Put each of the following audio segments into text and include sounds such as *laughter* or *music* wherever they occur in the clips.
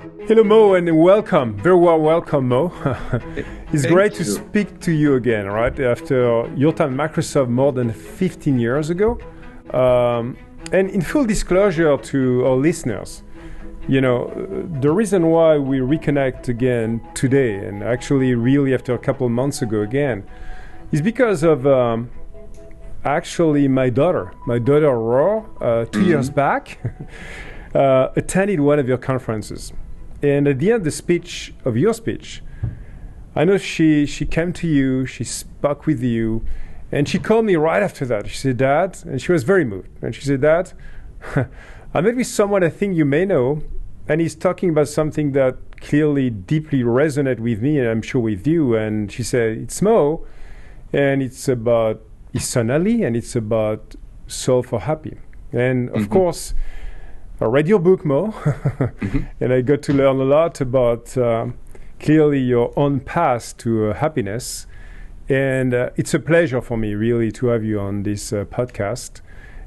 Hello, Mo, and welcome. Very well, welcome, Mo. *laughs* it's Thank great to speak to you again, right? After your time at Microsoft more than 15 years ago. Um, and in full disclosure to our listeners, you know, the reason why we reconnect again today, and actually, really after a couple of months ago again, is because of um, actually my daughter. My daughter, Aurora, uh, 2 years back, *laughs* uh, attended one of your conferences. And at the end of the speech, of your speech, I know she, she came to you, she spoke with you, and she called me right after that. She said, Dad, and she was very moved. And she said, Dad, *laughs* I met with someone I think you may know, and he's talking about something that clearly deeply resonated with me, and I'm sure with you. And she said, It's Mo, and it's about his son Ali, and it's about Solve for Happy. And of mm-hmm. course, I read your book, Mo, *laughs* and I got to learn a lot about um, clearly your own path to uh, happiness. And uh, it's a pleasure for me, really, to have you on this uh, podcast.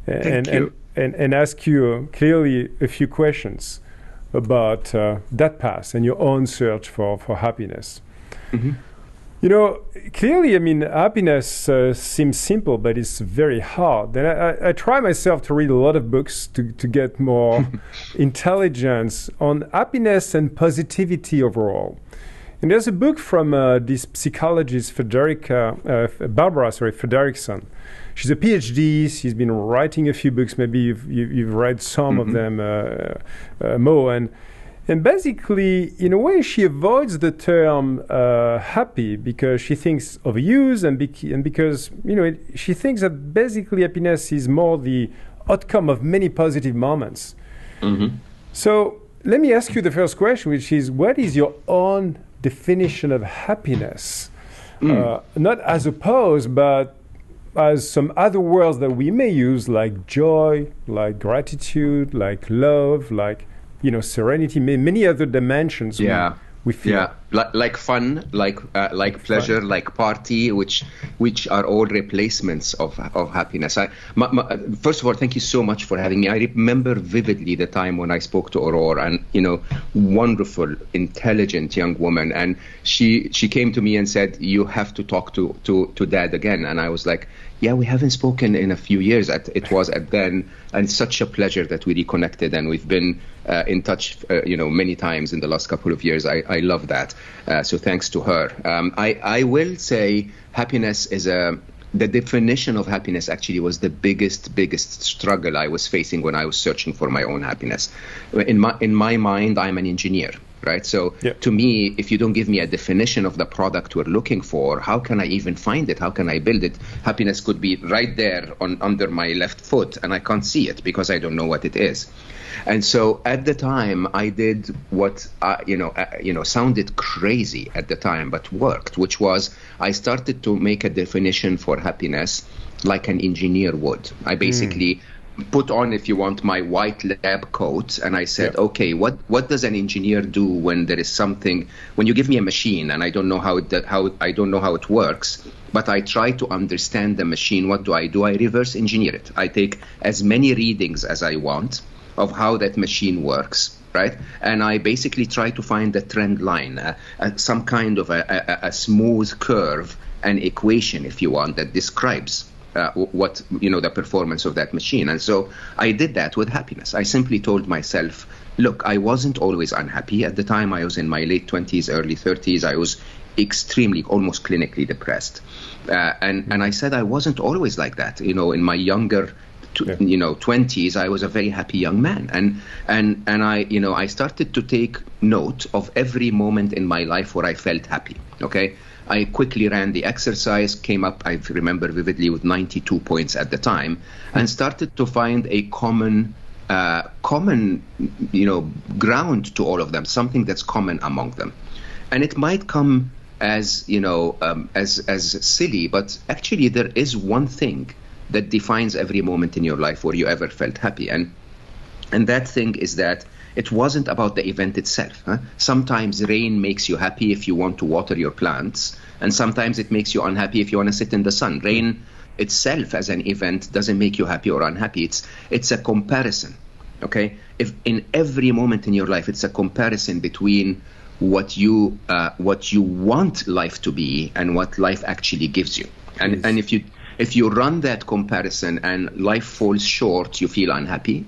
And, and, and, and ask you uh, clearly a few questions about uh, that path and your own search for, for happiness. You know, clearly, I mean, happiness uh, seems simple, but it's very hard. And I, I, I try myself to read a lot of books to, to get more *laughs* intelligence on happiness and positivity overall. And there's a book from uh, this psychologist, Frederica, uh, Barbara, sorry, Fredrickson. She's a PhD. She's been writing a few books. Maybe you've, you, you've read some of them, uh, uh, Mo. And and basically, in a way, she avoids the term uh, happy because she thinks overused and, bec- and because, you know, it, she thinks that basically happiness is more the outcome of many positive moments. So let me ask you the first question, which is what is your own definition of happiness? Uh, not as opposed, but as some other words that we may use, like joy, like gratitude, like love, like you know serenity, many other dimensions. Yeah. we, feel. Yeah, like, like fun, like uh, like pleasure, like party, which which are all replacements of of happiness. I, my, my, first of all, thank you so much for having me. I remember vividly the time when I spoke to Aurora, and you know, wonderful, intelligent young woman, and she she came to me and said, "You have to talk to to to Dad again," and I was like. Yeah, we haven't spoken in a few years. At, it was at then, and such a pleasure that we reconnected, and we've been uh, in touch, uh, you know, many times in the last couple of years. I, I love that. Uh, so thanks to her. Um, I I will say happiness is a the definition of happiness actually was the biggest biggest struggle I was facing when I was searching for my own happiness. In my in my mind, I'm an engineer, right? So Yeah. to me, if you don't give me a definition of the product we're looking for, how can I even find it? How can I build it? Happiness could be right there on under my left foot, and I can't see it because I don't know what it is. And so at the time, I did what uh, you know, uh, you know, sounded crazy at the time, but worked, which was I started to make a definition for happiness like an engineer would. I basically put on, if you want, my white lab coat, and I said, Yeah. okay, what what does an engineer do when there is something? When you give me a machine and I don't know how it how I don't know how it works, but I try to understand the machine. What do I do? I reverse engineer it. I take as many readings as I want of how that machine works. Right, and I basically try to find a trend line, uh, uh, some kind of a, a, a smooth curve, an equation, if you want, that describes uh, what you know the performance of that machine. And so i did that with happiness. I simply told myself look i wasn't always unhappy. At the time i was in my late 20s early 30s i was extremely almost clinically depressed. Uh, and and i said i wasn't always like that. You know in my younger tw- Yeah. you know 20s i was a very happy young man. And and and i you know i started to take note of every moment in my life where i felt happy okay I quickly ran the exercise, came up, I remember vividly, with 92 points at the time, and started to find a common, uh, common, you know, ground to all of them, something that's common among them, and it might come as you know, um, as as silly, but actually there is one thing that defines every moment in your life where you ever felt happy, and and that thing is that it wasn't about the event itself. huh? Sometimes rain makes you happy if you want to water your plants, and sometimes it makes you unhappy if you want to sit in the sun. Rain itself as an event doesn't make you happy or unhappy. It's it's a comparison. Okay, if in every moment in your life it's a comparison between what you uh, what you want life to be and what life actually gives you, and Yes. and if you if you run that comparison and life falls short, you feel unhappy.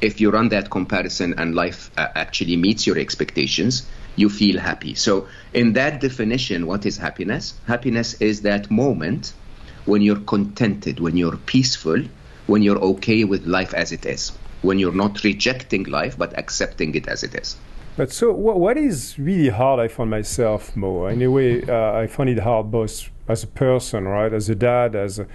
If you run that comparison and life uh, actually meets your expectations, you feel happy. So, in that definition, what is happiness? Happiness is that moment when you're contented, when you're peaceful, when you're okay with life as it is, when you're not rejecting life but accepting it as it is. But so, what, is really hard? I find myself more. Anyway, uh, I find it hard both as a person, right, as a dad, as a,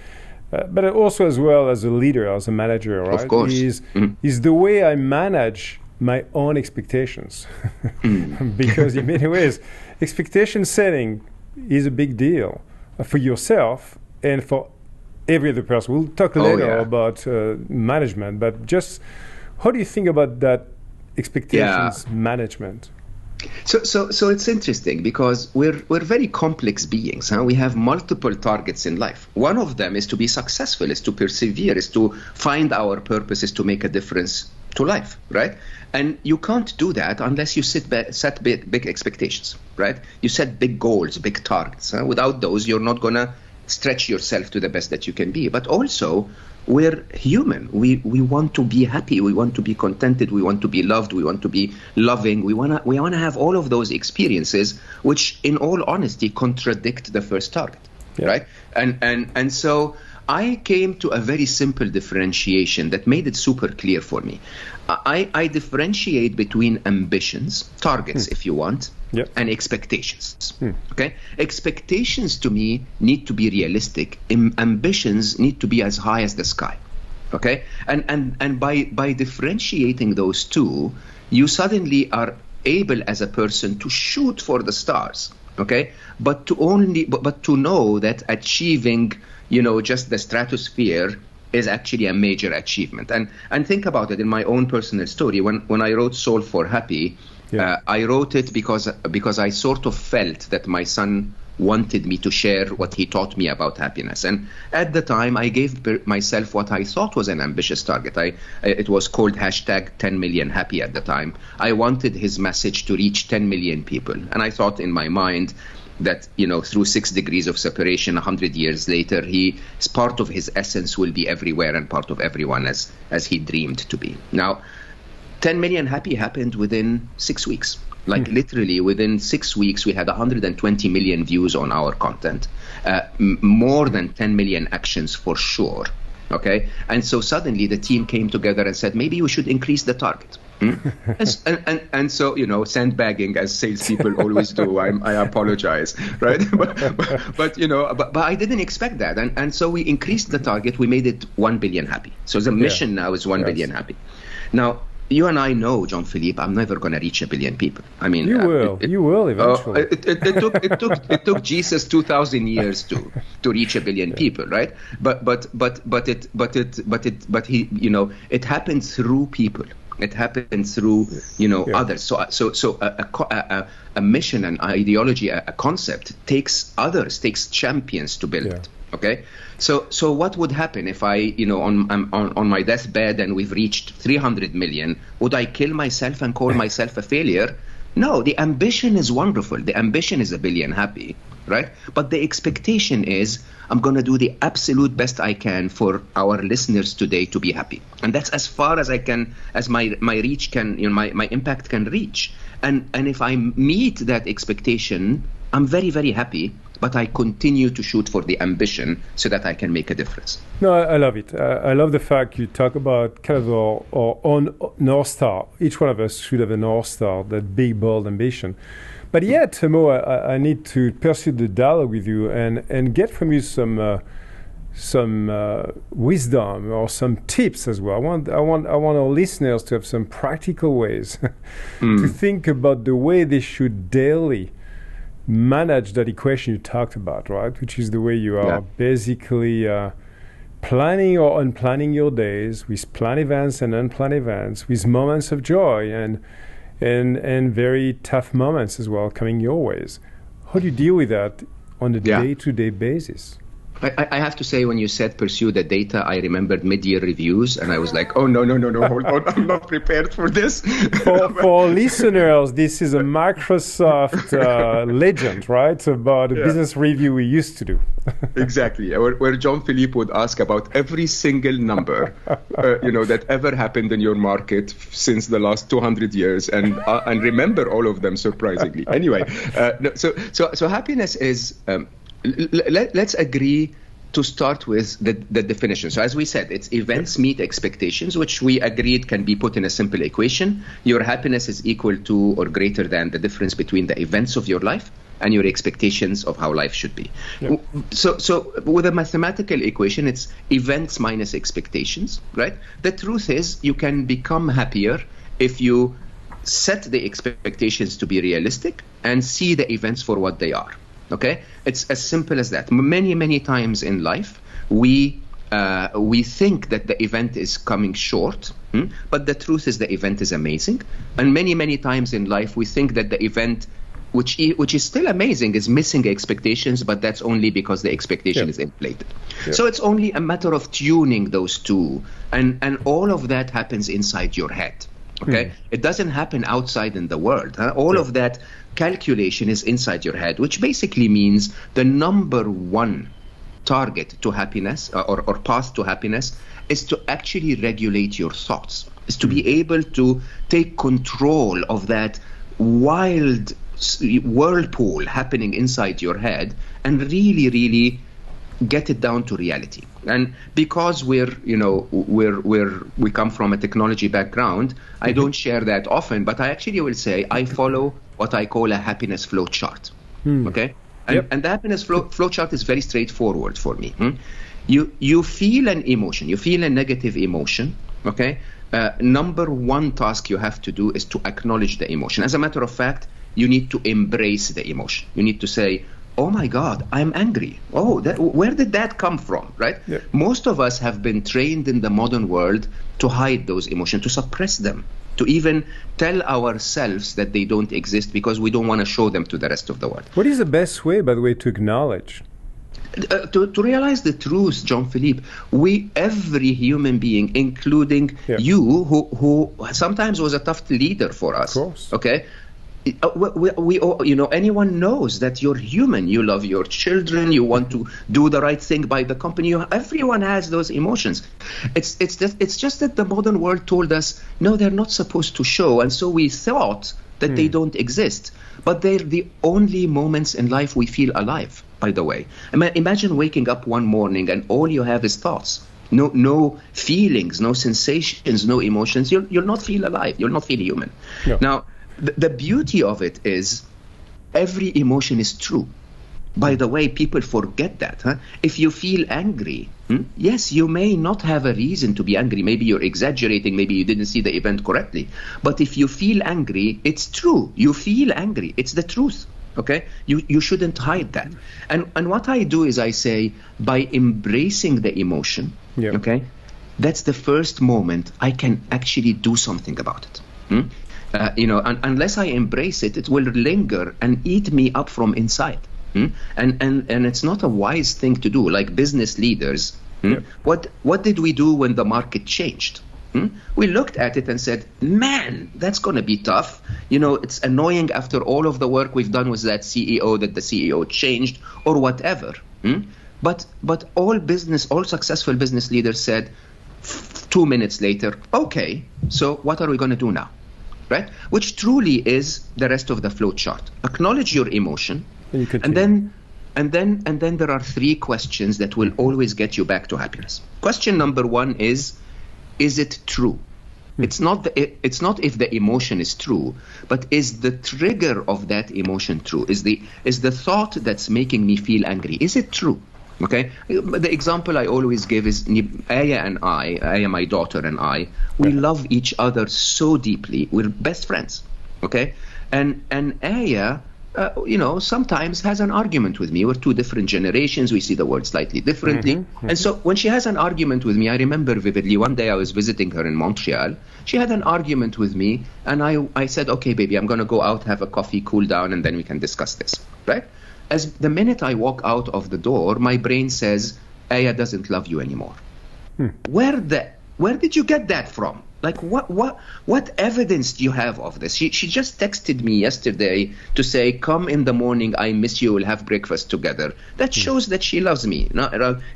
uh, but also as well as a leader, as a manager, right? Of course. Is Mhm. is the way I manage my own expectations, *laughs* because in many ways, *laughs* expectation setting is a big deal for yourself and for every other person. We'll talk Oh, later yeah. about uh, management, but just how do you think about that expectations management? So, so, so it's interesting because we're we're very complex beings. Huh? We have multiple targets in life. One of them is to be successful, is to persevere, is to find our purpose, is to make a difference to life, right? And you can't do that unless you ba- set big, big expectations, right? You set big goals, big targets. Huh? Without those, you're not gonna stretch yourself to the best that you can be. But also, we're human. We we want to be happy. We want to be contented. We want to be loved. We want to be loving. We wanna we wanna have all of those experiences, which, in all honesty, contradict the first target, Yeah. right? And and and so. I came to a very simple differentiation that made it super clear for me. I, I differentiate between ambitions, targets, hmm. if you want, Yep. and expectations. Hmm. Okay, expectations to me need to be realistic. Am- ambitions need to be as high as the sky. Okay, and and and by by differentiating those two, you suddenly are able as a person to shoot for the stars. Okay, but to only but, but to know that achieving you know just the stratosphere is actually a major achievement. And and think about it in my own personal story. When when I wrote Solve for Happy, Yeah. uh, I wrote it because because I sort of felt that my son wanted me to share what he taught me about happiness. And at the time, I gave per- myself what I thought was an ambitious target. I it was called hashtag 10 million happy at the time. I wanted his message to reach 10 million people, and I thought in my mind that you know through six degrees of separation 100 years later he part of his essence will be everywhere and part of everyone as as he dreamed to be now 10 million happy happened within six weeks. Like literally within six weeks, we had 120 million views on our content, uh, m- more than 10 million actions for sure. Okay, and so suddenly the team came together and said maybe we should increase the target. Hmm? *laughs* and, and, and so you know sandbagging as salespeople *laughs* always do. I'm, I apologize, right? *laughs* but, but, but, you know, but, but I didn't expect that, and and so we increased the target. We made it one billion happy. So the mission now is one Yes. billion happy. Now, you and I know, Jean-Philippe, I'm never going to reach a billion people. I mean, You uh, will. it- it- you will uh, eventually. it, it, it took it took it took Jesus two thousand years to to reach a billion people, right? But but but but it but it but it but he you know it happens through people. It happens through you know Yeah. others. So so so a a, a- a mission, an ideology, a, a concept takes others, takes champions to build Yeah. it. Okay, so so what would happen if I, you know, on I'm on, on my deathbed and we've reached 300 million? Would I kill myself and call myself a failure? No, the ambition is wonderful. The ambition is a billion happy, right? But the expectation is I'm going to do the absolute best I can for our listeners today to be happy, and that's as far as I can, as my my reach can, you know, my my impact can reach. And and if I meet that expectation, I'm very very happy but I continue to shoot for the ambition so that I can make a difference. No, I, I love it. Uh, I love the fact you talk about kind of our, our own North Star. Each one of us should have a North Star, that big, bold ambition. But yet, Mo, I, I need to pursue the dialogue with you and, and get from you some uh, some uh, wisdom or some tips as well. I want I want I want our listeners to have some practical ways *laughs* to think about the way they should daily manage that equation you talked about, right? Which is the way you are Yeah. basically uh, planning or unplanning your days with planned events and unplanned events, with moments of joy and and and very tough moments as well coming your ways. How do you deal with that on a Yeah. day-to-day basis? I, I, have to say, when you said pursue the data, I remembered mid-year reviews, and I was like, "Oh no, no, no, no! Hold on, *laughs* I'm not prepared for this." For, *laughs* for listeners, this is a Microsoft uh, legend, right? About a yeah. business review we used to do. *laughs* exactly, where, where, Jean-Philippe would ask about every single number, uh, you know, that ever happened in your market since the last 200 years, and uh, and remember all of them surprisingly. Anyway, uh, so so so happiness is. Um, let, us agree to start with the, the definition. So, as we said, it's events meet expectations, which we agreed can be put in a simple equation. Your happiness is equal to or greater than the difference between the events of your life and your expectations of how life should be. Yeah. So, so with a mathematical equation, it's events minus expectations, right? The truth is, you can become happier if you set the expectations to be realistic and see the events for what they are. Okay, it's as simple as that. Many, many times in life, we uh, we think that the event is coming short, hmm? but the truth is the event is amazing. And many, many times in life, we think that the event, which which is still amazing, is missing expectations, but that's only because the expectation yeah. is inflated. Yeah. So it's only a matter of tuning those two, and and all of that happens inside your head. Okay, mm. it doesn't happen outside in the world. Huh? All yeah. of that calculation is inside your head, which basically means the number one target to happiness uh, or, or path to happiness is to actually regulate your thoughts, is to be hmm. able to take control of that wild whirlpool happening inside your head and really, really get it down to reality. And because we're, you know, we're, we're, we come from a technology background, I mm-hmm. don't share that often, but I actually will say I follow what I call a happiness flow chart. Hmm. Okay? And, yep. and, the happiness flow, flow chart is very straightforward for me. Hmm? You, you feel an emotion, you feel a negative emotion, okay? Uh, number one task you have to do is to acknowledge the emotion. As a matter of fact, you need to embrace the emotion. You need to say, oh my god i'm angry oh that, where did that come from right yeah. most of us have been trained in the modern world to hide those emotions to suppress them to even tell ourselves that they don't exist because we don't want to show them to the rest of the world what is the best way by the way to acknowledge uh, to, to realize the truth, Jean-Philippe, we every human being, including yeah. you, who who sometimes was a tough leader for us. Okay, uh, we, we, you know anyone knows that you're human. You love your children. You want to do the right thing by the company. Everyone has those emotions. It's it's just, it's just that the modern world told us no they're not supposed to show. And so we thought that hmm. they don't exist. But they're the only moments in life we feel alive by the way. Imagine waking up one morning and all you have is thoughts. No no feelings no sensations no emotions. You'll, you'll not feel alive. You'll not feel human. No. now the, the beauty of it is every emotion is true. By the way, people forget that. Huh? If you feel angry, hmm? yes, you may not have a reason to be angry. Maybe you're exaggerating. Maybe you didn't see the event correctly. But if you feel angry, it's true. You feel angry. It's the truth. Okay, you you shouldn't hide that. And and what I do is I say by embracing the emotion. Yeah. Okay, that's the first moment I can actually do something about it. Hmm? Uh, you know, un- unless I embrace it, it will linger and eat me up from inside. Hmm? And and and it's not a wise thing to do. Like business leaders, hmm? yeah. what what did we do when the market changed? Hmm? We looked at it and said, "Man, that's going to be tough." You know, it's annoying after all of the work we've done with that CEO that the CEO changed or whatever. Hmm? But but all business, all successful business leaders said, two minutes later, "Okay, so what are we going to do now?" Right? Which truly is the rest of the flow chart. Acknowledge your emotion, and, and then and then and then there are three questions that will always get you back to happiness. Question number one is, is it true? Hmm. It's not the, it's not if the emotion is true, but is the trigger of that emotion true? Is the is the thought that's making me feel angry? Is it true? Okay, the example I always give is Aya and I, Aya, my daughter and I, we yeah. love each other so deeply. We're best friends. Okay, and and Aya, uh, you know, sometimes has an argument with me. We're two different generations. We see the world slightly differently. Mm-hmm, mm-hmm. And so when she has an argument with me, I remember vividly one day I was visiting her in Montreal. She had an argument with me, and I, I said, okay, baby, I'm going to go out, have a coffee, cool down, and then we can discuss this. Right? As the minute I walk out of the door, my brain says, Aya doesn't love you anymore. Hmm. Where the where did you get that from? Like what what what evidence do you have of this? She she just texted me yesterday to say, "Come in the morning. I miss you. We'll have breakfast together." That hmm. shows that she loves me.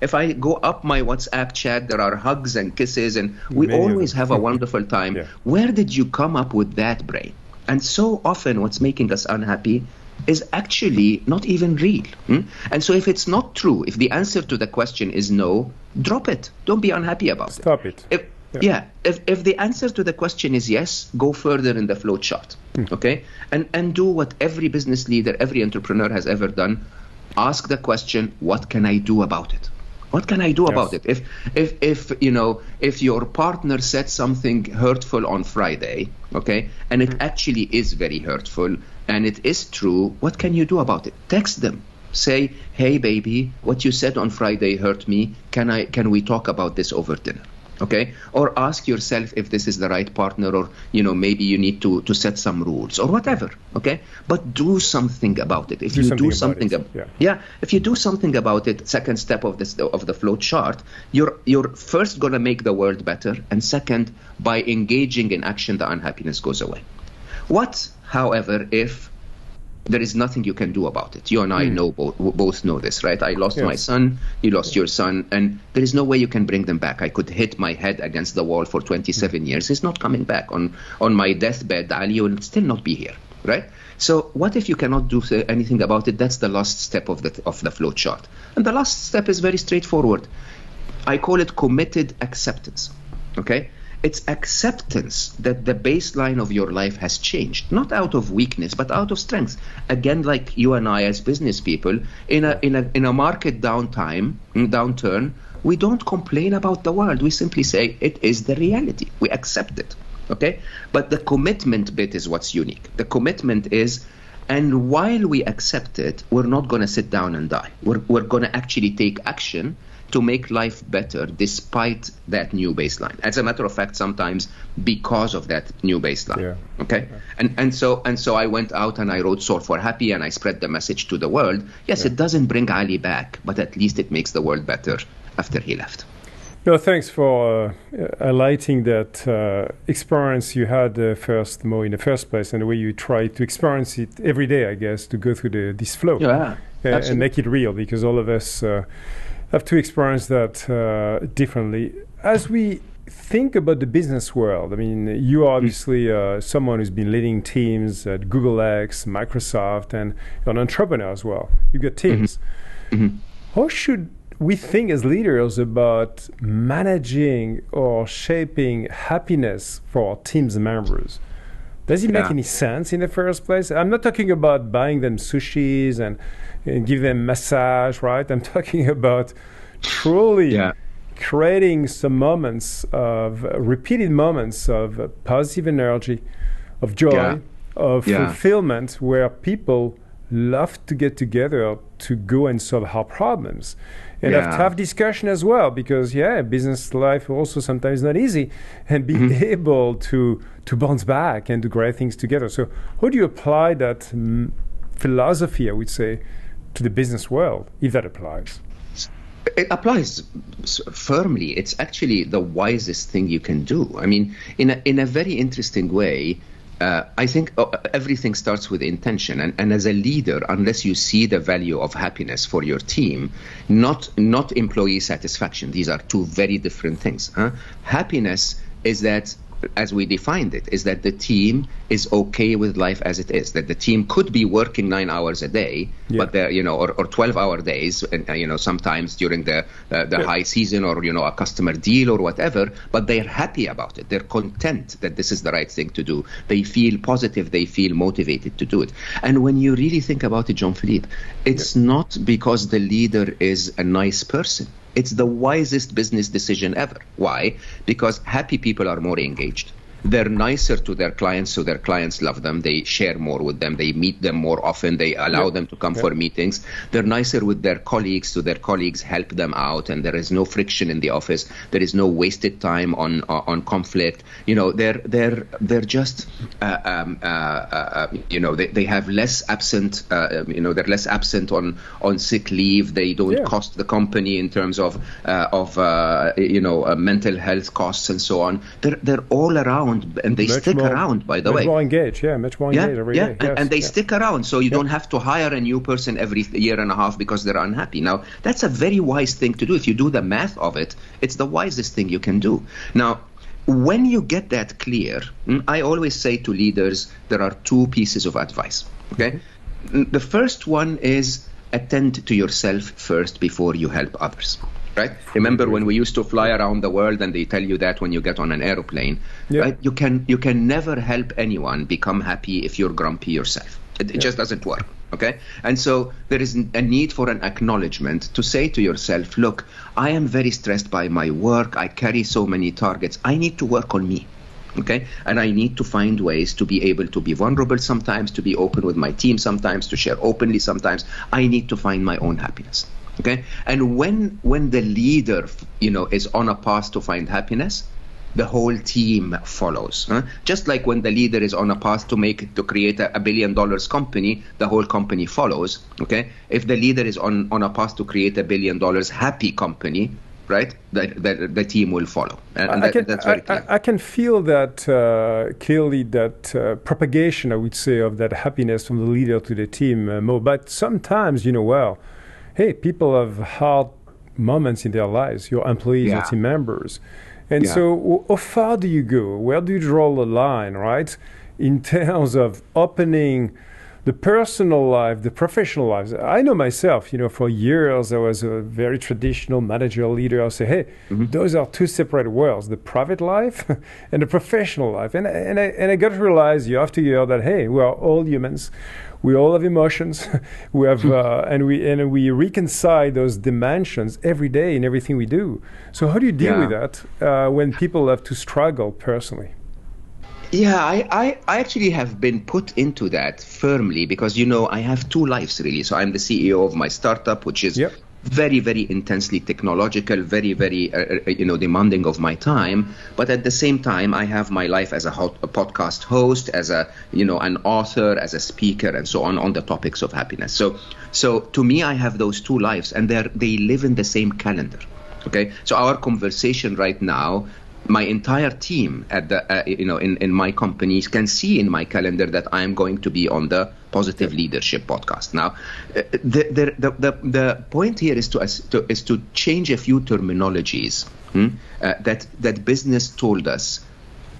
if I go up my WhatsApp chat, there are hugs and kisses, and we Many always have a wonderful time. yeah. Where did you come up with that brain? And so often, what's making us unhappy is actually not even real. Hmm? And so, if it's not true, if the answer to the question is no, drop it. Don't be unhappy about Stop it. Stop it. If, yeah. yeah. If, if the answer to the question is yes, go further in the flow chart. Hmm. Okay. And and do what every business leader, every entrepreneur has ever done. Ask the question, what can I do about it? What can I do yes. about it? If if if you know if your partner said something hurtful on Friday, okay, and it hmm. actually is very hurtful and it is true, what can you do about it? Text them say, "Hey, baby, what you said on Friday hurt me. Can I? Can we talk about this over dinner?" Okay? Or ask yourself if this is the right partner or you know maybe you need to to set some rules or whatever okay? But do something about it. If do you something do something about yeah. yeah. If you do something about it second step of this of the flow chart you're you're first going to make the world better and second by engaging in action the unhappiness goes away. What however if there is nothing you can do about it. You and I mm. know both, both know this, right? I lost yes. my son, you lost your son, and there is no way you can bring them back. I could hit my head against the wall for 27 mm. years. He's not coming back. On on my deathbed, Ali will still not be here, right? So what if you cannot do anything about it? That's the last step of the of the flow chart, and the last step is very straightforward. I call it committed acceptance. Okay it's acceptance that the baseline of your life has changed, not out of weakness, but out of strength. Again, like you and I as business people, in a in a in a market downtime, mm, downturn, we don't complain about the world. We simply say it is the reality. We accept it. Okay? But the commitment bit is what's unique. The commitment is and while we accept it, we're not going to sit down and die. We're, we're going to actually take action to make life better despite that new baseline. As a matter of fact, sometimes because of that new baseline. Yeah. Okay. Yeah. And and so and so I went out and I wrote Solve for Happy and I spread the message to the world. Yes, yeah. it doesn't bring Ali back, but at least it makes the world better after he left. No, thanks for uh, highlighting that uh, experience you had uh, first, Mo, in the first place, and the way you try to experience it every day, I guess, to go through the, this flow. Yeah, and make it real, because all of us uh, have to experience that uh, differently. As we think about the business world, I mean, you are obviously uh, someone who's been leading teams at Google X, Microsoft, and an entrepreneur as well. You've got teams. Mm-hmm. Mm-hmm. How should we think as leaders about managing or shaping happiness for our team's members? Does it yeah. make any sense in the first place? I'm not talking about buying them sushis and and give them massage, right? I'm *laughs* talking about truly yeah. creating some moments of uh, repeated moments of uh, positive energy, of joy, yeah. of yeah. fulfillment, where people love to get together to go and solve our problems and have tough discussion as well because yeah business life also sometimes not easy and be mm-hmm. *laughs* able to to bounce back and do great things together so how do you apply that mm, philosophy i would say to the business world, if that applies? It applies firmly. It's actually the wisest thing you can do. I mean, in a, in a very interesting way, uh, I think uh, everything starts with intention, and, and, as a leader, unless you see the value of happiness for your team, not not employee satisfaction. These are two very different things. Huh? Happiness is that as we defined it, is that the team is okay with life as it is. That the team could be working nine hours a day, yeah. but they're you know, or, or twelve hour days, and uh, you know, sometimes during the uh, the yeah. high season or you know a customer deal or whatever. But they're happy about it. They're content that this is the right thing to do. They feel positive. They feel motivated to do it. And when you really think about it, Jean-Philippe, it's yeah. not because the leader is a nice person it's the wisest business decision ever. Why? Because happy people are more engaged. They're nicer to their clients, so their clients love them. They share more with them. They meet them more often. They allow them to come for meetings. They're nicer with their colleagues, so their colleagues help them out, and there is no friction in the office. There is no wasted time on uh, on conflict. You know, they're they're they're just uh, um, uh, uh you know they, they have less absent. Uh, you know, they're less absent on on sick leave. They don't yeah. cost the company in terms of uh, of you know mental health costs and so on. They're they're all around and they much stick more, around. By the much way, more engaged. Yeah, much more yeah, engaged every yeah. yes, and they yeah. stick around, so you don't have to hire a new person every year and a half because they're unhappy. Now, that's a very wise thing to do. If you do the math of it, it's the wisest thing you can do. Now, when you get that clear, mm, I always say to leaders there are two pieces of advice. Okay, mm, the first one is attend to yourself first before you help others right? Remember when we used to fly around the world and they tell you that when you get on an airplane, yeah. right? You can you can never help anyone become happy if you're grumpy yourself. It, it yeah. just doesn't work. Okay, and so there is a need for an acknowledgement to say to yourself, look, I am very stressed by my work. I carry so many targets. I need to work on me okay and i need to find ways to be able to be vulnerable sometimes to be open with my team sometimes to share openly sometimes i need to find my own happiness okay? And when when the leader you know is on a path to find happiness the whole team follows huh? just like when the leader is on a path to make to create a, a, billion dollars company the whole company follows okay? If the leader is on on a path to create a billion dollars happy company right the, the, the team will follow. And, I, can, I, I, can feel that uh, clearly that uh, propagation i would say of that happiness from the leader to the team uh, more but sometimes you know well hey, people have hard moments in their lives, your employees, yeah. your team members. And yeah. so, how far do you go? Where do you draw the line, right? In *laughs* terms of opening the personal life, the professional lives. I know myself, you know, for years I was a very traditional manager leader. I say, hey, mm-hmm. those are two separate worlds, the private life *laughs* and the professional life. And, and, I, and I got to realize year after year that, hey, we are all humans we all have emotions *laughs* we have uh, *laughs* and we and we reconcile those dimensions every day in everything we do so how do you deal yeah. with that uh, when people have to struggle personally yeah, I, I, I, actually have been put into that firmly because, you know, I have two lives really. So I'm the CEO of my startup, which is yep very very intensely technological very very uh, uh, you know demanding of my time. But at the same time i have my life as a, hot, a, podcast host as a you know an author as a speaker and so on on the topics of happiness. So so to me i have those two lives and they they live in the same calendar okay? So our conversation right now my entire team at the uh, you know in, in my companies can see in my calendar that I am going to be on the positive leadership podcast. Now, uh, the, the, the, the, point here is to, to, is to change a few terminologies hmm, uh, that that business told us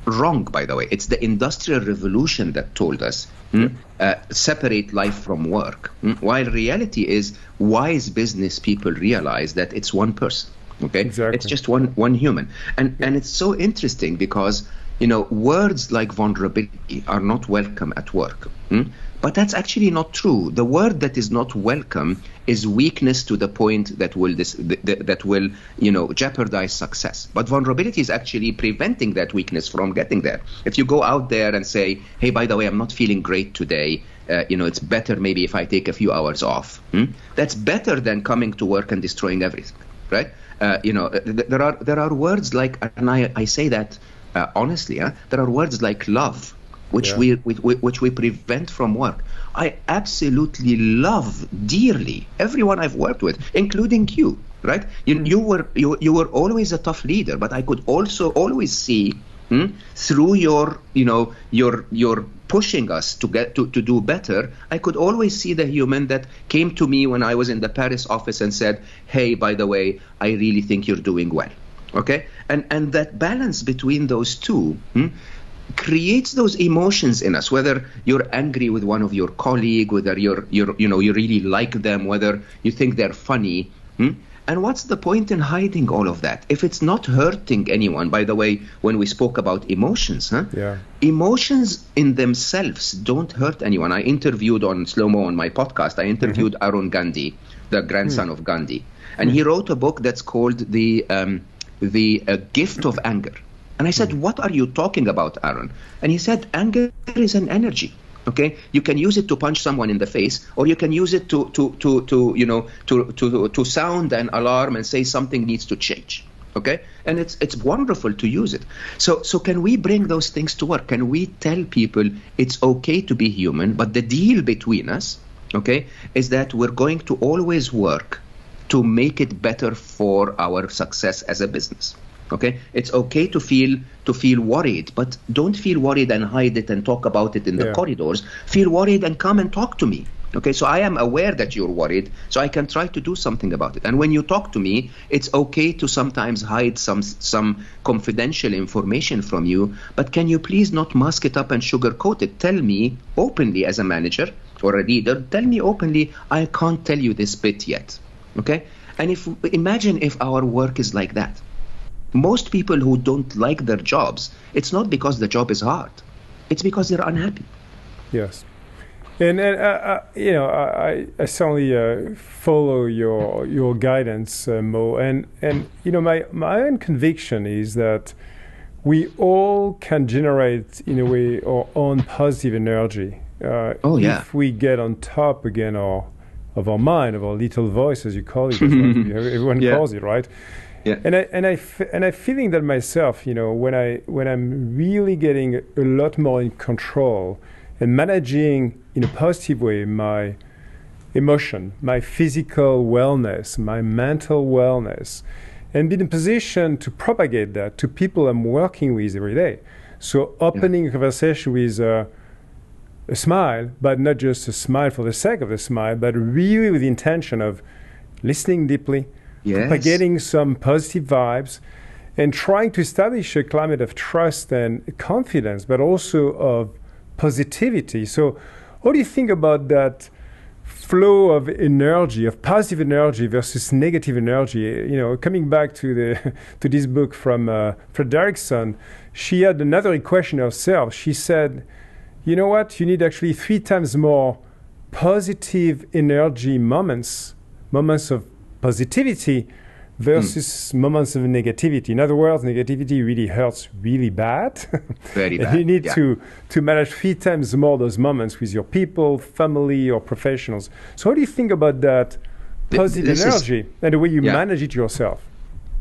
wrong. By the way, it's the industrial revolution that told us. Hmm, uh, separate life from work. Hmm, while reality is, wise business people realize that it's one person. Okay, exactly. it's just one one human, and and it's so interesting because you know words like vulnerability are not welcome at work. Hmm? But that's actually not true. The word that is not welcome is weakness to the point that will that, that will you know jeopardize success. But vulnerability is actually preventing that weakness from getting there. If you go out there and say, "Hey, by the way, I'm not feeling great today," uh, you know, it's better maybe if I take a few hours off. Hmm? That's better than coming to work and destroying everything, right? Uh, you know, th- there are there are words like, and I, I say that uh, honestly, huh? there are words like love, which yeah. we, we, which we prevent from work. I absolutely love dearly everyone I've worked with, including you. Right? You, you were you, you were always a tough leader, but I could also always see hmm, through your you know your your pushing us to get to, to do better, I could always see the human that came to me when I was in the Paris office and said, Hey, by the way, I really think you're doing well. Okay? And and that balance between those two hmm, creates those emotions in us, whether you're angry with one of your colleague, whether you're you're you know you really like them, whether you think they're funny. Hmm, and what's the point in hiding all of that if it's not hurting anyone? By the way, when we spoke about emotions, huh? Yeah. Emotions in themselves don't hurt anyone. I interviewed on Slo Mo on my podcast. I interviewed mm-hmm. Arun Gandhi, the grandson mm. of Gandhi, and mm. he wrote a book that's called the um, the uh, Gift of Anger. And I said, hmm. What are you talking about, Arun? And he said, Anger is an energy. Okay, you can use it to punch someone in the face, or you can use it to to to, to you know to, to to sound an alarm and say something needs to change. Okay, and it's it's wonderful to use it. So so can we bring those things to work? Can we tell people it's okay to be human, but the deal between us, okay, is that we're going to always work to make it better for our success as a business okay? It's okay to feel to feel worried but don't feel worried and hide it and talk about it in the Yeah. corridors. Feel worried and come and talk to me. Okay? So i am aware that you're worried so i can try to do something about it. And when you talk to me it's okay to sometimes hide some some confidential information from you but can you please not mask it up and sugarcoat it? Tell me openly as a manager or a leader tell me openly i can't tell you this bit yet. Okay? And if imagine if our work is like that most people who don't like their jobs, it's not because the job is hard. It's because they're unhappy. Yes. And, and uh, uh, you know, I, I- certainly uh, follow your your guidance, uh, Mo. And and you know, my my own conviction is that we all can generate, in a way, our own positive energy. Uh, Oh, yeah. If we get on top again, our of our mind, of our little voice, as you call it, *laughs* everyone Yeah. calls it, right? Yeah. And I and I f- and I feeling that myself, you know, when I when I'm really getting a lot more in control and managing in a positive way my emotion, my physical wellness, my mental wellness, and be in a position to propagate that to people I'm working with every day. So opening a conversation with uh, a smile, but not just a smile for the sake of the smile, but really with the intention of listening deeply, Yes. propagating some positive vibes, and trying to establish a climate of trust and confidence, but also of positivity. So, what do you think about that flow of energy, of positive energy versus negative energy? You know, coming back to the *laughs* to this book from uh, Fredrickson, she had another equation herself. She said, "You know what? You need actually three times more positive energy moments, moments of positivity." Versus hmm. moments of negativity. In other words, negativity really hurts really bad. *laughs* Very and bad, you need yeah. to to manage three times more those moments with your people, family, or professionals. So, what do you think about that Th- positive this is- energy and the way you Yeah. manage it yourself?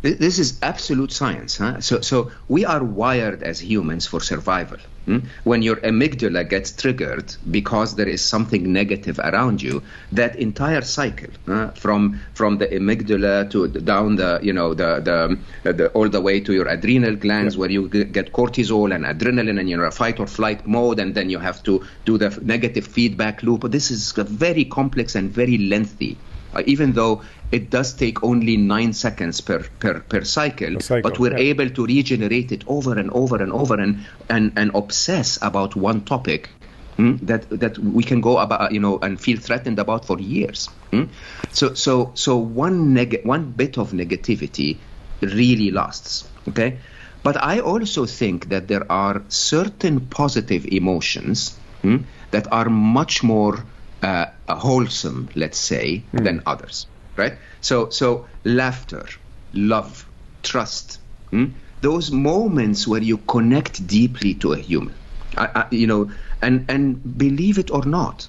Th- This is absolute science. Huh? So, so we are wired as humans for survival. hmm? When your amygdala gets triggered because there is something negative around you, that entire cycle, huh, from from the amygdala to down the you know the the, the all the way to your adrenal glands, where you get cortisol and adrenaline, and you're in a fight or flight mode, and then you have to do the negative feedback loop. This is a very complex and very lengthy. Uh, even though it does take only nine seconds per per, per cycle, cycle, but we're yeah. able to regenerate it over and over and over and and, and obsess about one topic mm, that that we can go about you know and feel threatened about for years. mm. So so so one neg- one bit of negativity really lasts. Okay. But I also think that there are certain positive emotions mm, that are much more uh, wholesome, let's say, than others, right? So, so laughter, love, trust, mm, those moments where you connect deeply to a human, I, I, you know, and and believe it or not,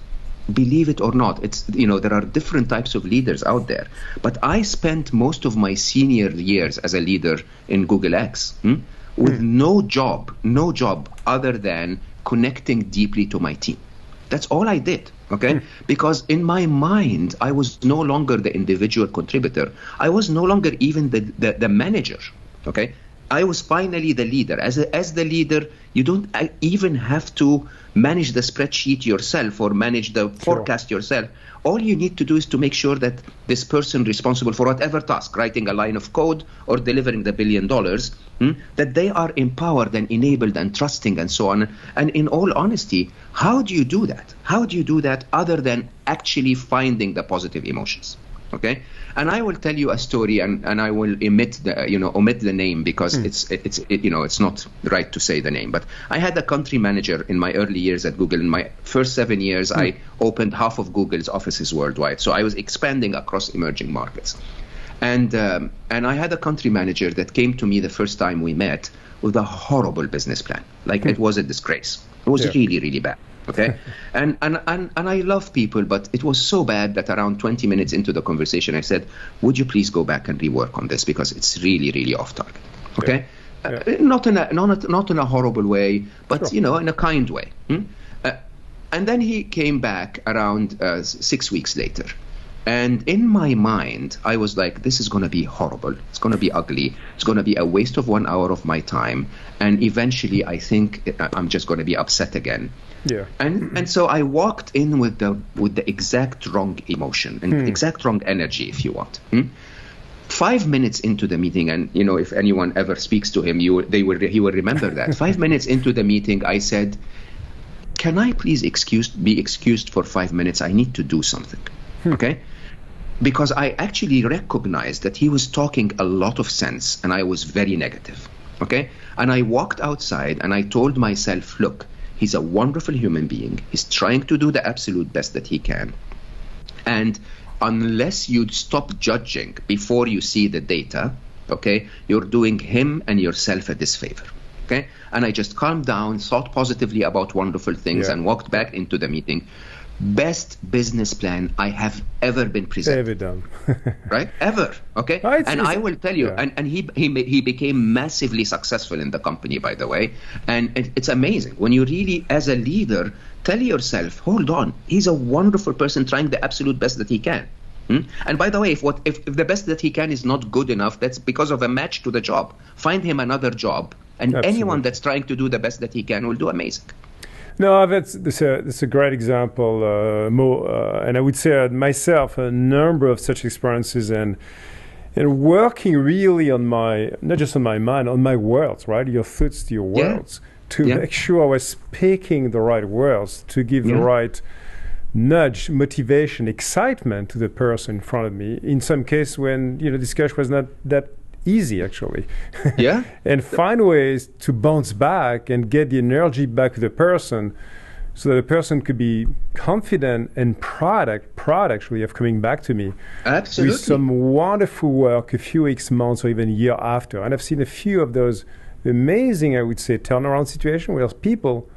believe it or not, it's you know there are different types of leaders out there, but I spent most of my senior years as a leader in Google X mm, with no job, no job other than connecting deeply to my team. That's all I did. Okay, hmm. because in my mind, I was no longer the individual contributor. I was no longer even the, the, the manager. Okay, I was finally the leader. As a, as the leader, you don't even have to manage the spreadsheet yourself or manage the forecast yourself. All you need to do is to make sure that this person responsible for whatever task, writing a line of code or delivering the billion dollars, hmm, that they are empowered and enabled and trusting and so on. And in all honesty, how do you do that? How do you do that other than actually finding the positive emotions? Okay, and I will tell you a story, and, and I will omit the you know omit the name because hmm. it's it's it, you know it's not right to say the name. But I had a country manager in my early years at Google. In my first seven years, hmm. I opened half of Google's offices worldwide, so I was expanding across emerging markets. And um, and I had a country manager that came to me the first time we met with a horrible business plan. Like hmm. it was a disgrace. It was Yeah. really really bad. Okay, *laughs* and, and and and I love people, but it was so bad that around 20 minutes into the conversation, I said, "Would you please go back and rework on this because it's really really off target." Okay, Uh, not in a not not in a horrible way, but Sure. you know in a kind way. Hmm? Uh, and then he came back around uh, six weeks later. And in my mind, I was like, this is going to be horrible. It's going to be ugly. It's going to be a waste of one hour of my time. And eventually, I think uh, I'm just going to be upset again. Yeah. And and so I walked in with the with the exact wrong emotion and exact wrong energy, if you want. Hmm? Five minutes into the meeting, and you know, if anyone ever speaks to him, you they will he will remember that. *laughs* Five minutes into the meeting, I said, "Can I please excuse be excused for five minutes? I need to do something." Okay. Because I actually recognized that he was talking a lot of sense and I was very negative. Okay. And I walked outside and I told myself, look, he's a wonderful human being. He's trying to do the absolute best that he can. And unless you stop judging before you see the data, okay, you're doing him and yourself a disfavor. Okay. And I just calmed down, thought positively about wonderful things, Yeah. and walked back into the meeting. Best business plan I have ever been presented Ever done. *laughs* right? Ever, okay? Oh, and I will tell you, yeah. and, and he he he became massively successful in the company, by the way, and it, it's amazing when you really, as a leader, tell yourself, hold on, he's a wonderful person trying the absolute best that he can. Hmm? And by the way, if what if, if the best that he can is not good enough, that's because of a match to the job. Find him another job, and Absolutely. anyone that's trying to do the best that he can will do amazing. No, that's that's a that's a great example, uh, Mo. Uh, and I would say uh, myself a number of such experiences and and working really on my not just on my mind, on my words, right? Your thoughts to your Yeah. words to Yeah. make sure I was speaking the right words to give the right nudge, motivation, excitement to the person in front of me. In some case, when you know discussion was not that easy, actually. Yeah. *laughs* and find ways to bounce back and get the energy back to the person so that the person could be confident and product proud actually of coming back to me Absolutely. with some wonderful work a few weeks, months, or even a year after. And I've seen a few of those amazing, I would say, turnaround situations where people,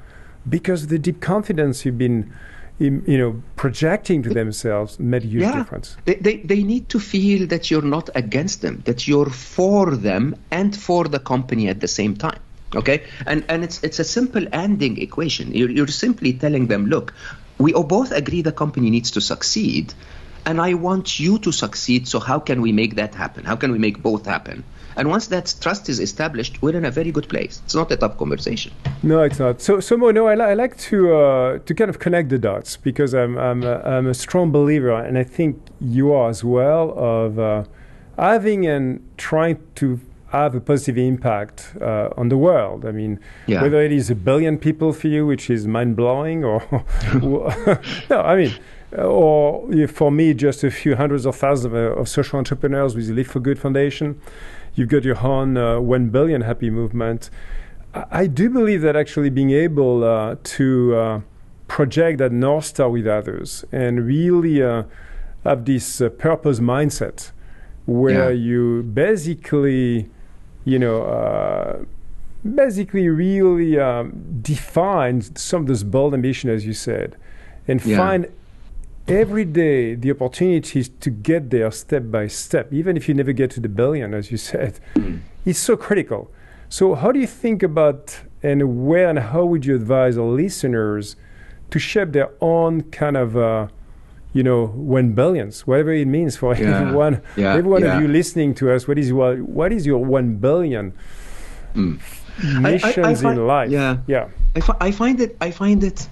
because of the deep confidence you've been, you know, projecting to themselves, made a huge yeah. difference. They, they, they need to feel that you're not against them, that you're for them and for the company at the same time. Okay, and and it's it's a simple ending equation. You're, you're simply telling them, look, we all both agree the company needs to succeed, and I want you to succeed. So how can we make that happen? How can we make both happen? And once that trust is established, we're in a very good place. It's not a tough conversation. No, it's not. So, so Mo, no, I, li- I like to uh, to kind of connect the dots because I'm I'm a, I'm a strong believer, and I think you are as well of uh, having and trying to have a positive impact uh, on the world. I mean, Yeah. whether it is a billion people for you, which is mind blowing, or *laughs* *laughs* no, I mean. Or for me, just a few hundreds of thousands of, uh, of social entrepreneurs with the Live for Good Foundation. You've got your own uh, 1 billion happy movement. I I do believe that actually being able uh, to uh, project that North Star with others and really uh, have this uh, purpose mindset where Yeah. you basically, you know, uh, basically really um, define some of those bold ambition, as you said, and Yeah. find every day the opportunities to get there step by step, even if you never get to the billion, as you said, is so critical. So, how do you think about and where and how would you advise our listeners to shape their own kind of, uh, you know, one billions, whatever it means for Yeah. everyone, Yeah. every one Yeah. of you listening to us? What is your what is your one billion Mm. I- I- I find- in life? yeah. yeah, I, fi- I find it I find it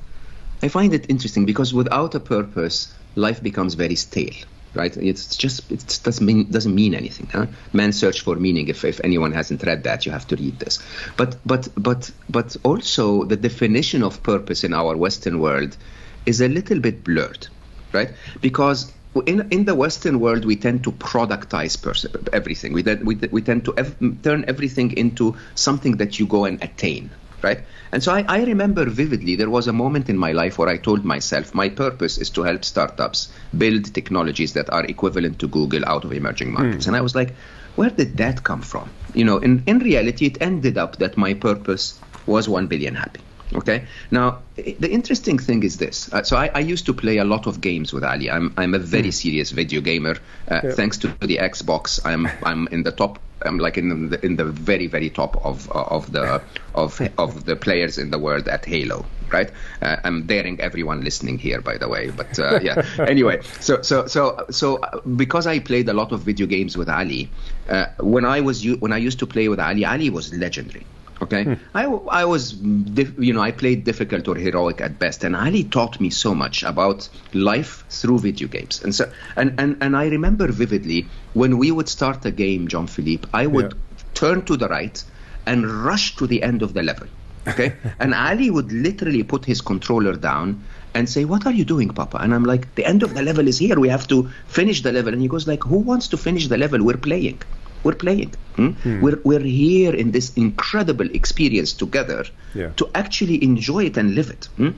I find it interesting because without a purpose, life becomes very stale, right? It's just it doesn't mean doesn't mean anything. Huh? Man search for meaning. If if anyone hasn't read that, you have to read this. But but but but also the definition of purpose in our Western world is a little bit blurred, right? Because in in the Western world, we tend to productize pers- everything. We, we we tend to ev- turn everything into something that you go and attain right? And so I, I, remember vividly there was a moment in my life where I told myself my purpose is to help startups build technologies that are equivalent to Google out of emerging markets. Mm. And I was like, where did that come from? You know, in, in reality, it ended up that my purpose was 1 billion happy. Okay. Now, the interesting thing is this. Uh, so I, I, used to play a lot of games with Ali. I'm, I'm a very mm. serious video gamer. Uh, yeah. Thanks to the Xbox, I'm I'm in the top. I'm like in the in the very very top of of the *laughs* of of the players in the world at Halo. Right. Uh, I'm daring everyone listening here, by the way. But uh, yeah. *laughs* anyway, so so so so uh, because I played a lot of video games with Ali, uh, when I was when I used to play with Ali, Ali was legendary. Okay, hmm. I, I was, you know, I played difficult or heroic at best, and Ali taught me so much about life through video games. And so, and and, and I remember vividly when we would start a game, Jean-Philippe, I would yeah. turn to the right and rush to the end of the level. Okay, *laughs* and Ali would literally put his controller down and say, "What are you doing, Papa?" And I'm like, "The end of the level is here. We have to finish the level." And he goes like, "Who wants to finish the level? We're playing." We're playing. Hmm? Hmm. We're, we're here in this incredible experience together yeah. to actually enjoy it and live it. Hmm?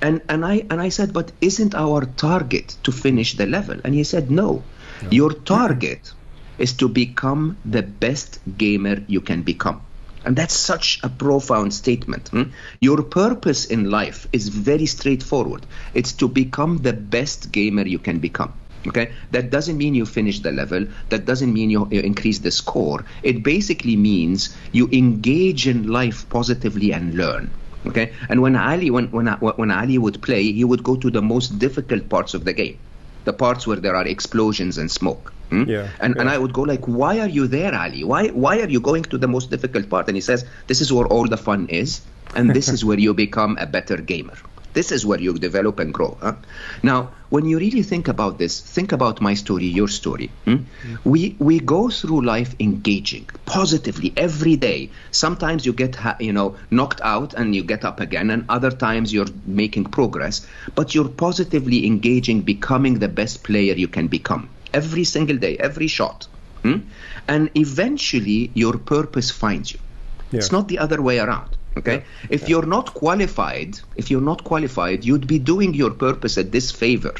And, and, I, and I said, but isn't our target to finish the level? And he said, no. no. Your target is to become the best gamer you can become. And that's such a profound statement. Hmm? Your purpose in life is very straightforward. It's to become the best gamer you can become. Okay, that doesn't mean you finish the level. That doesn't mean you, you increase the score. It basically means you engage in life positively and learn. Okay, and when Ali when when when Ali would play, he would go to the most difficult parts of the game, the parts where there are explosions and smoke. Hmm? Yeah, and yeah. and I would go like, why are you there, Ali? Why why are you going to the most difficult part? And he says, this is where all the fun is, and this *laughs* is where you become a better gamer. This is where you develop and grow. Huh? Now, when you really think about this, think about my story, your story. Hmm? Mm-hmm. We we go through life engaging positively every day. Sometimes you get you know knocked out and you get up again, and other times you're making progress. But you're positively engaging, becoming the best player you can become every single day, every shot. Hmm? And eventually, your purpose finds you. Yeah. It's not the other way around. Okay. Yeah. If yeah. you're not qualified, if you're not qualified, you'd be doing your purpose a disfavor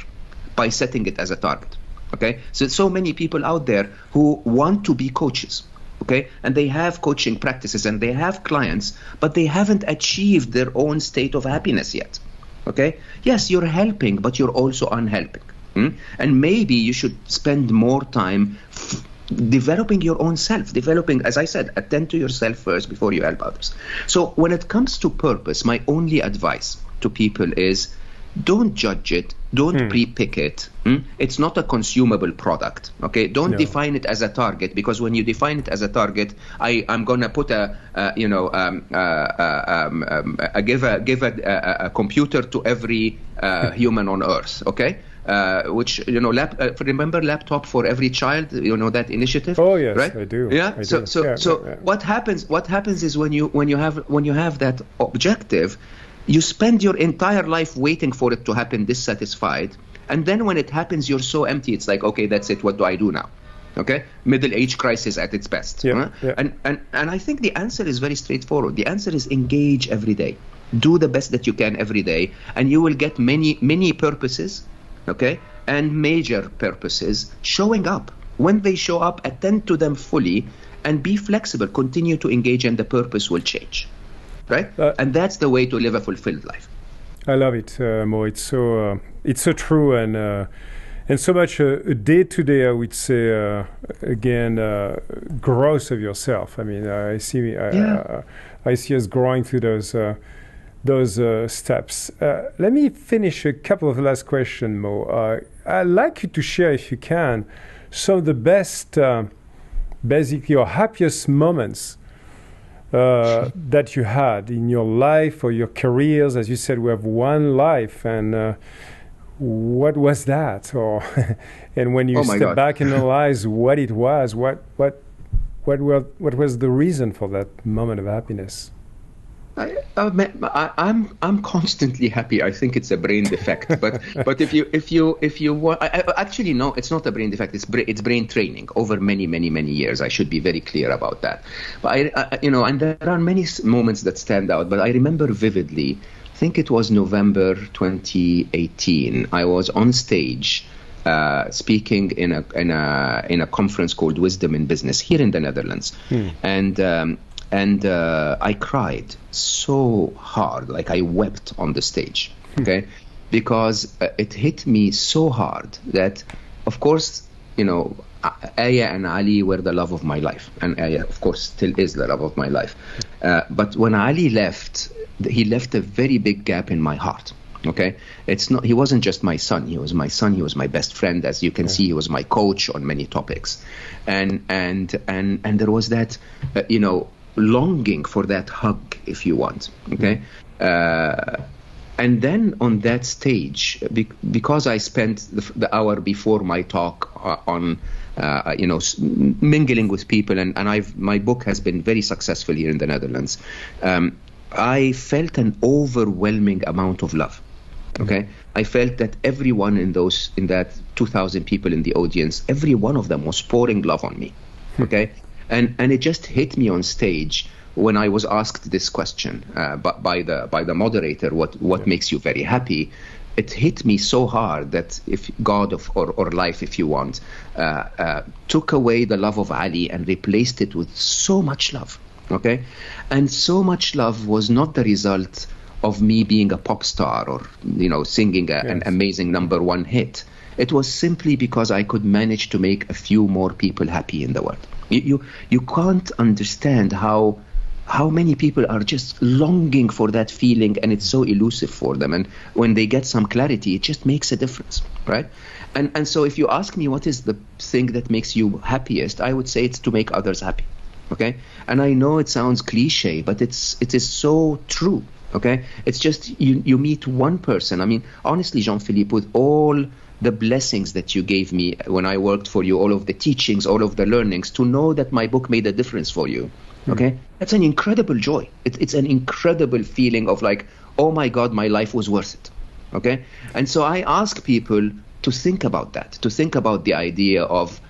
by setting it as a target. Okay. So so many people out there who want to be coaches. Okay. And they have coaching practices and they have clients, but they haven't achieved their own state of happiness yet. Okay. Yes, you're helping, but you're also unhelping. Hmm? And maybe you should spend more time f- developing your own self, developing, as I said, attend to yourself first before you help others. So when it comes to purpose, my only advice to people is don't judge it don't hmm. pre-pick it hmm? it's not a consumable product okay don't no. define it as a target because when you define it as a target i i'm gonna put a uh, you know um, uh, uh, um, um, give a give a, a, a computer to every uh, *laughs* human on earth okay uh, which you know, lap, uh, remember laptop for every child. You know that initiative. Oh yes, right? I do. Yeah. I so do. so yeah, so yeah. what happens? What happens is when you when you have when you have that objective, you spend your entire life waiting for it to happen, dissatisfied, and then when it happens, you're so empty. It's like, okay, that's it. What do I do now? okay middle age crisis at its best yeah, yeah. and and and i think the answer is very straightforward the answer is engage every day do the best that you can every day and you will get many many purposes okay and major purposes showing up. When they show up, attend to them fully and be flexible. Continue to engage, and the purpose will change. Right? Uh, and that's the way to live a fulfilled life. I love it, uh, Mo. It's so uh, it's so true and uh, and so much uh, a day to day. I would say uh, again, uh, growth of yourself. I mean, I see I, yeah. I see us growing through those those uh, steps. Uh, let me finish a couple of last questions, Mo. Uh, I'd like you to share, if you can, some of the best, uh, basically, your happiest moments uh, that you had in your life or your careers. As you said, we have one life, and uh, what was that? *laughs* Or and when you oh step God. back and *laughs* analyze what it was, what what what were, what was the reason for that moment of happiness? I, I, I'm I'm constantly happy. I think it's a brain defect, but *laughs* but if you if you if you want, I, I, actually no, it's not a brain defect. It's bra- it's brain training over many many many years. I should be very clear about that. But I, you know, and there are many moments that stand out. But I remember vividly. I think it was November 2018. I was on stage. Uh, speaking in a in a in a conference called Wisdom in Business here in the Netherlands, hmm. and um, and uh, I cried so hard, like I wept on the stage, hmm. okay, because uh, it hit me so hard that, of course, you know, Aya and Ali were the love of my life, and Aya, of course, still is the love of my life. Uh, but when Ali left, he left a very big gap in my heart. Okay, it's not. He wasn't just my son. He was my son. He was my best friend. As you can yeah. see, he was my coach on many topics, and and and and there was that, uh, you know, longing for that hug, if you want. Okay. Uh, and then on that stage, because I spent the, the hour before my talk uh, on, uh, you know, mingling with people, and, and I've my book has been very successful here in the Netherlands. Um, I felt an overwhelming amount of love. Okay, I felt that everyone in those in that 2,000 people in the audience, every one of them was pouring love on me. Okay, and and it just hit me on stage when I was asked this question uh, by the by the moderator, what what yeah. makes you very happy? It hit me so hard that if God of, or or life, if you want, uh, uh, took away the love of Ali and replaced it with so much love. Okay, and so much love was not the result of me being a pop star or you know singing a, yes. an amazing number one hit. It was simply because I could manage to make a few more people happy in the world. You, you, you can't understand how how many people are just longing for that feeling and it's so elusive for them. And when they get some clarity it just makes a difference right? And and so if you ask me what is the thing that makes you happiest i would say it's to make others happy okay? And i know it sounds cliche but it's it is so true okay? It's just you you meet one person. I mean honestly jean-philippe with all the blessings that you gave me when I worked for you, all of the teachings, all of the learnings, to know that my book made a difference for you. Hmm. Okay? Mm-hmm. That's an incredible joy. It, it's an incredible feeling of like, oh my God, my life was worth it. Okay? And so I ask people to think about that, to think about the idea of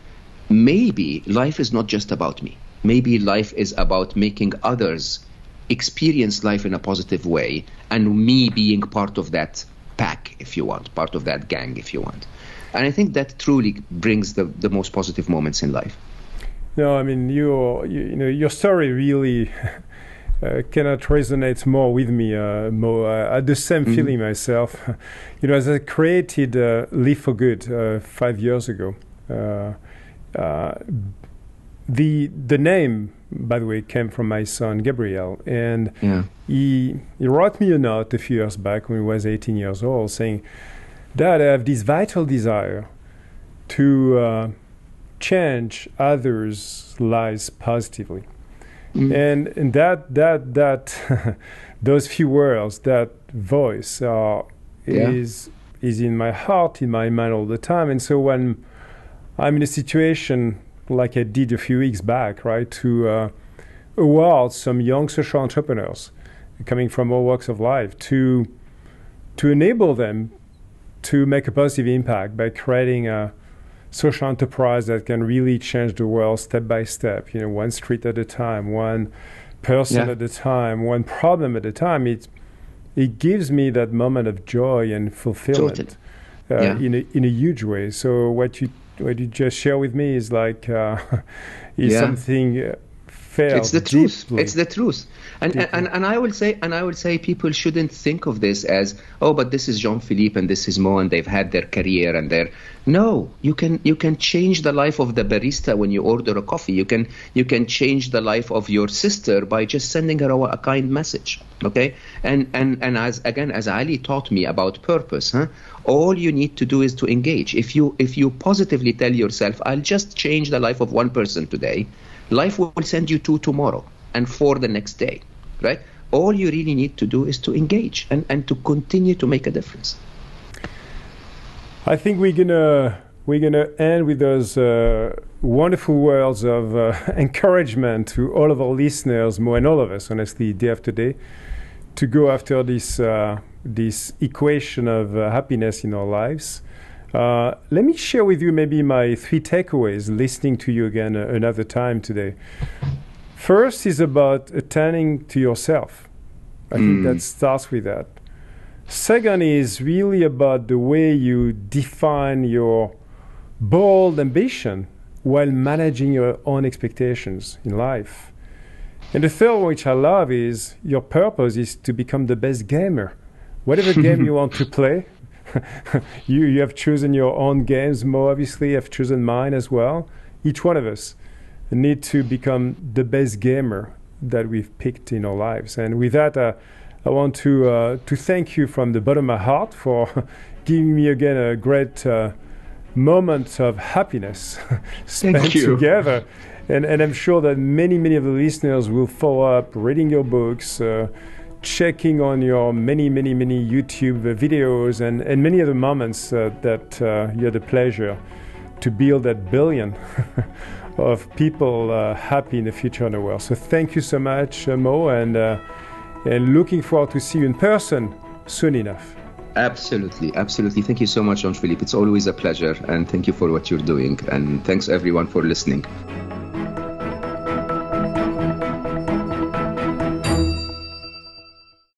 maybe life is not just about me. Maybe life is about making others experience life in a positive way and me being part of that pack, if you want, part of that gang, if you want. And I think that truly brings the, the most positive moments in life. No, I mean, your, you, you know, your story really *laughs* uh, cannot resonate more with me. Uh, more, uh, I had the same mm-hmm. feeling myself. *laughs* you know, as I created uh, Live for Good uh, five years ago, uh, uh, the the name by the way, came from my son Gabriel, and yeah. he he wrote me a note a few years back when he was 18 years old, saying, "Dad, I have this vital desire to uh, change others' lives positively." Mm. And and that that that *laughs* those few words, that voice, uh, yeah. is is in my heart, in my mind all the time. And so when I'm in a situation like I did a few weeks back, right, to uh, award some young social entrepreneurs coming from all walks of life to to enable them to make a positive impact by creating a social enterprise that can really change the world step by step, you know, one street at a time, one person yeah. at a time, one problem at a time. It it gives me that moment of joy and fulfillment uh, yeah. in a in a huge way. So what you what you just share with me is like uh, *laughs* is yeah. something it's the truth. It's the truth. And, and and I will say and I will say people shouldn't think of this as oh but this is Jean Philippe and this is Mo and they've had their career and their no you can you can change the life of the barista when you order a coffee. You can you can change the life of your sister by just sending her a, a kind message okay? And and and as again as Ali taught me about purpose huh? All you need to do is to engage. If you if you positively tell yourself I'll just change the life of one person today life will send you two tomorrow and four the next day right? All you really need to do is to engage and, and to continue to make a difference. I think we're gonna we're gonna end with those uh, wonderful words of uh, *laughs* encouragement to all of our listeners, Mo and all of us, honestly, day after day. to go after this uh, this equation of uh, happiness in our lives. Uh, let me share with you maybe my three takeaways listening to you again uh, another time today. First is about attending to yourself. I mm. think that starts with that. Second is really about the way you define your bold ambition while managing your own expectations in life. And the third one, which I love, is your purpose is to become the best gamer. Whatever game *laughs* you want to play, *laughs* you, you have chosen your own games. Mo obviously have chosen mine as well. Each one of us need to become the best gamer that we've picked in our lives. And with that, uh, I want to uh, to thank you from the bottom of my heart for *laughs* giving me again a great uh, moment of happiness *laughs* spent together. And, and I'm sure that many, many of the listeners will follow up reading your books, uh, checking on your many, many, many YouTube videos and, and many other moments uh, that uh, you had the pleasure to build that billion *laughs* of people uh, happy in the future in the world. So thank you so much, uh, Mo, and, uh, and looking forward to see you in person soon enough. Absolutely, absolutely. Thank you so much, Jean Philippe. It's always a pleasure, and thank you for what you're doing. And thanks everyone for listening.